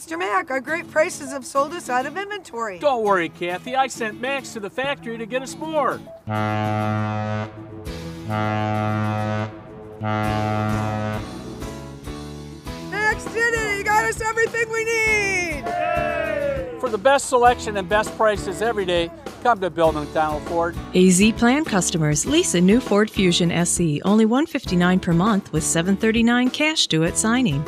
Mr. Mac, our great prices have sold us out of inventory. Don't worry, Kathy. I sent Max to the factory to get us more. Max did it! He got us everything we need! For the best selection and best prices every day, come to Bill MacDonald Ford. AZ Plan customers lease a new Ford Fusion SE only 159 per month with 739 cash due at signing.